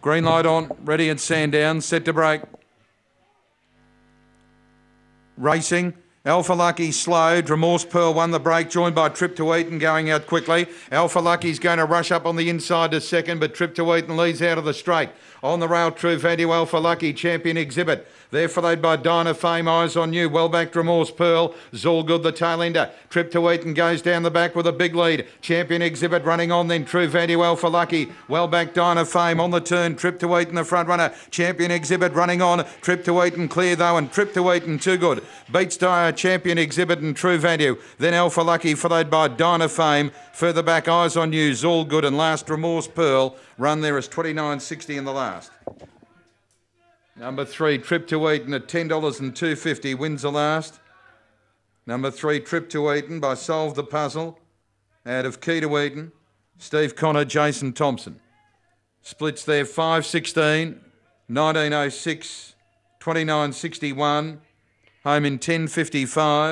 Green light on, ready and Sandown, set to break. Racing. Alpha Lucky slow. Remorse Pearl won the break, joined by Trip to Eaton going out quickly. Alpha Lucky's going to rush up on the inside to second, but Trip to Eaton leads out of the straight. On the rail, True Value Alpha Lucky, champion exhibit. They're followed by Dinah Fame, Eyes on You, well backed Remorse Pearl, Zall Good, the tail ender. Trip to Eaton goes down the back with a big lead. Champion exhibit running on, then True Value Alpha Lucky, well backed Dinah Fame on the turn. Trip to Eaton, the front runner. Champion exhibit running on. Trip to Eaton clear though, and Trip to Eaton too good. Beats Dyer, champion exhibit and True Value. Then Alpha Lucky, followed by Dinah Fame. Further back, Eyes on You, Zall Good, and last Remorse Pearl. Run there is 29.60 in the last. Number three, Trip to Eaton at $10 and 250 wins the last. Number three, Trip to Eaton by Solve the Puzzle out of Key to Eaton. Steve Connor, Jason Thompson. Splits there 516, 1906, 2961, home in 1055.